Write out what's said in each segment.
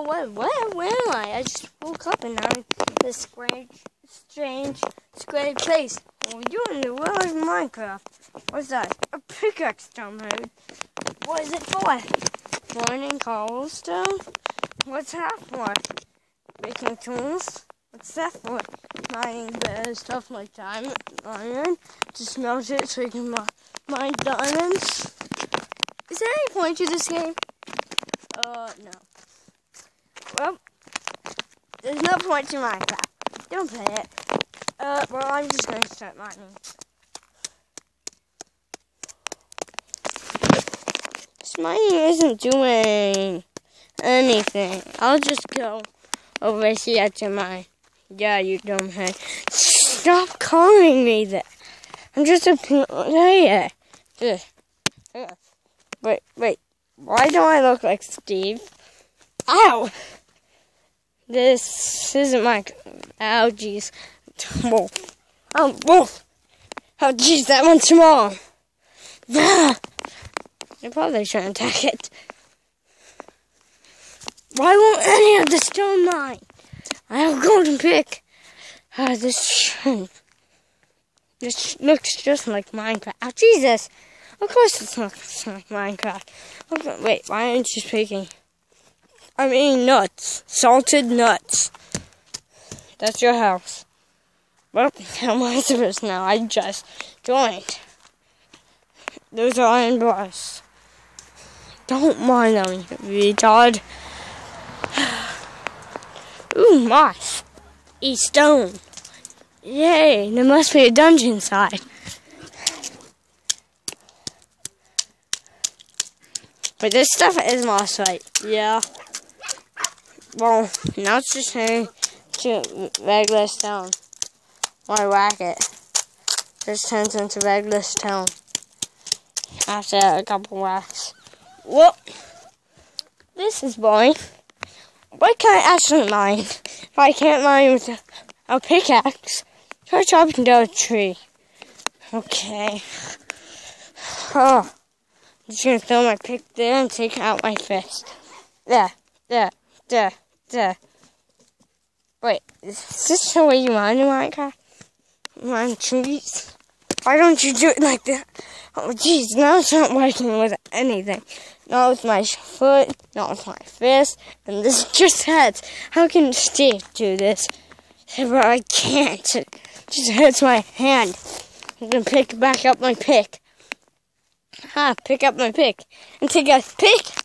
Oh, what, where, where am I? I just woke up and I'm in this strange, strange, strange place. Are you in the world of Minecraft? What's that? A pickaxe down there. What is it for? Mining cobblestone? What's that for? Making tools? What's that for? Mining better stuff like diamond, iron. To smelt it so you can mi- mine diamonds. Is there any point to this game? Uh, no. There's no point to Minecraft. Don't play it. Uh, well, I'm just gonna start mining. Mining isn't doing anything. I'll just go over here to mine. Yeah, you dumb head. Stop calling me that. I'm just a player. Wait, wait. Why don't I look like Steve? Ow! This isn't my. Ow, jeez. Oh! Oh, jeez, that one's small. Ah! I probably shouldn't attack it. Why won't any of the stone mine? I have a golden pick. Ah, this. This looks just like Minecraft. Oh, Jesus! Of course it looks like Minecraft. Okay, wait, why aren't you speaking? I'm eating nuts. Salted nuts. That's your house. Well, how I'm Lazarus now. I just joined. Those are iron bars. Don't mind them, you retard. Ooh, moss. Eat stone. Yay, there must be a dungeon inside. But this stuff is moss right? Yeah. Well, now it's just turning to stone. When I whack it, this turns into regular stone. After a couple whacks. Whoop! This is boring. Why can't I actually mine? If I can't mine with a, a pickaxe, try chopping down a tree. Okay. Oh. I'm just gonna throw my pick there and take out my fist. There, there, there, there. Wait, is this the way you mine in Minecraft? Mine trees? Why don't you do it like that? Oh, jeez, now it's not working with anything. Not with my foot, not with my fist, and this just hurts. How can Steve do this? But I can't. It just hurts my hand. I'm gonna pick back up my pick. Ha, pick up my pick. And take a pick.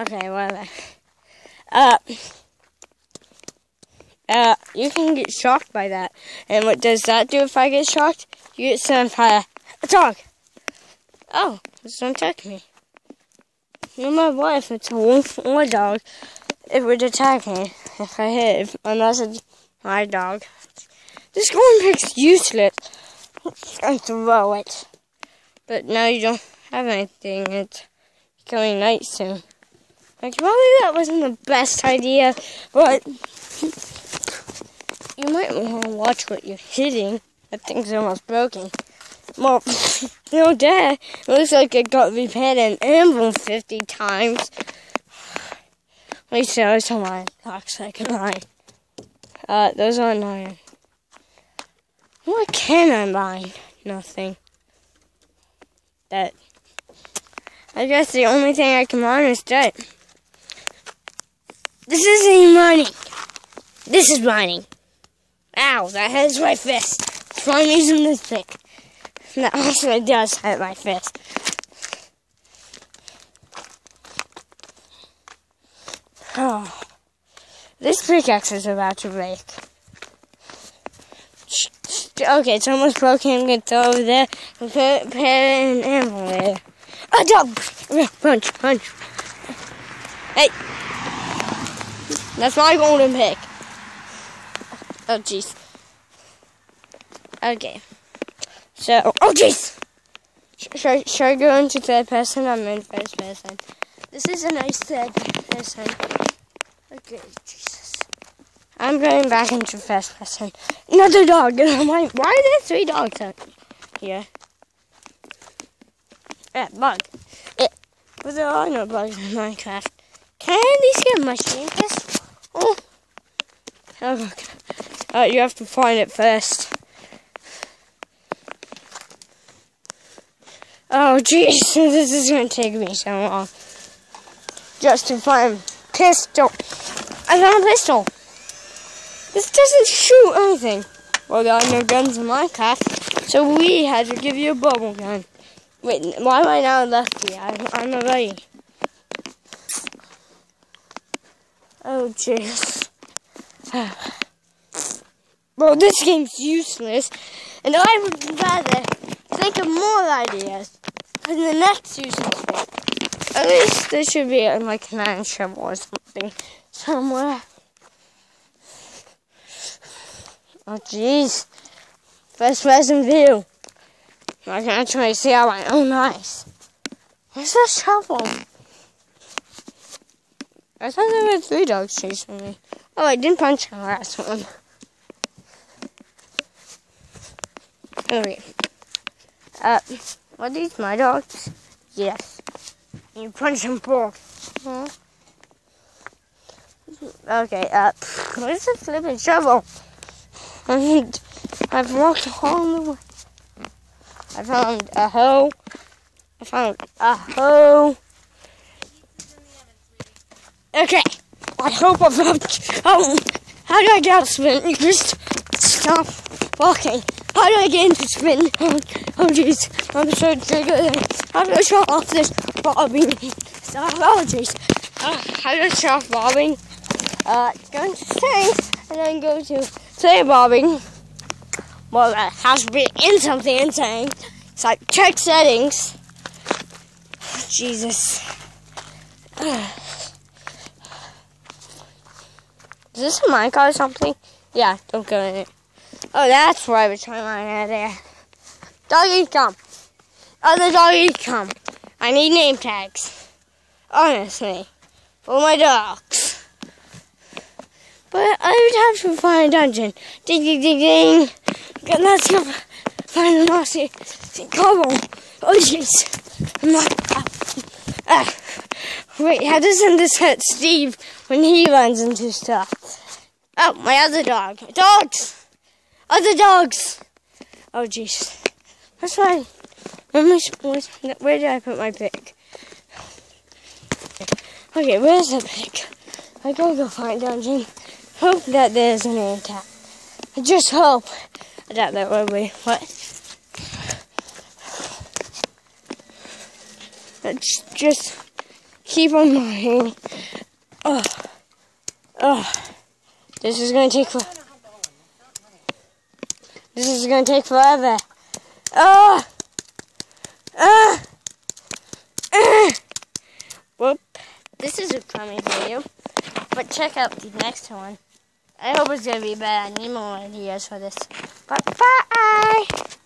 Okay, whatever. Uh, uh, you can get shocked by that. And what does that do if I get shocked? You get on fire. A dog! Oh, it's don't attack me. No matter what, if it's a wolf or a dog, it would attack me if I hit it, unless it's my dog. This golden pick's useless. I throw it. But now you don't have anything. It's going night soon. Like, probably that wasn't the best idea, but you might want to watch what you're hitting. That thing's almost broken. Well, no dad. It looks like it got repaired and anvil 50 times. At least was on my clocks I can mine. Uh, those aren't iron. What can I mine? Nothing. That. I guess the only thing I can mine is that. This isn't mining. This is mining. Ow, that hurts my fist. That's why I'm using this pick. That also does hurt my fist. Oh. This pickaxe is about to break. Okay, it's almost broken. I'm gonna throw over there and put, put an animal there. A dog! Punch, punch. Hey! That's my golden pick. Oh, jeez. Okay. So, oh, jeez! Should, should I go into third person? I'm in first person. This is a nice third person. Okay, Jesus. I'm going back into first person. Another dog! Why, are there three dogs out here? Yeah, bug. Yeah. But there are no bugs in Minecraft. Can least get machine pistol? Oh. oh. Uh, you have to find it first. Oh jeez, this is gonna take me so long. Just to find pistol. I found a pistol. This doesn't shoot anything. Well, there are no guns in my class, so we had to give you a bubble gun. Wait, why am I now lefty? I, I'm a righty. Oh, jeez. well, this game's useless, and I would rather think of more ideas for the next useless bit. At least there should be like an shovel or something somewhere. Oh, jeez. First person view. I can actually see out my own eyes. Where's the shovel? I thought there were three dogs chasing me. Oh, I didn't punch the last one. Okay. Uh, are these my dogs? Yes. You punch them both. Huh? Okay, uh, where's the flipping shovel? And I've walked all the way. I found a hoe. I found a hoe. Okay. I hope I found. Oh, how do I get out of spin? You just stop walking. How do I get into spin? Oh, oh jeez. I'm so triggered. How do I shut off this bobbing? Stop. Oh, jeez. Uh, how do I shut off bobbing? Uh, go to settings and then go to say bobbing. Well, that has to be in something insane. It's like check settings. Jesus. Is this a mic or something? Yeah, don't go in it. Oh, that's why I was trying my head there. Doggy, come. Other doggy, come. I need name tags. Honestly. For my dogs. But I would have to find a dungeon. Ding, ding, ding, ding. Let's go find a. Come on. Oh, jeez. I'm not. Ah. Wait, how doesn't this hurt Steve when he runs into stuff? Oh, my other dog. Dogs! Other dogs! Oh, jeez. That's fine. Where did I put my pick? Okay, where's the pick? I gotta go find dungeon. Hope that there's an attack. I just hope. I doubt that will be. What? Let's just keep on moving. Oh. Oh. This is gonna take for This is gonna take forever. Oh. Ah. Uh. Whoop. This is a crummy video. But check out the next one. I hope it's gonna be better. I need more ideas for this. Bye bye.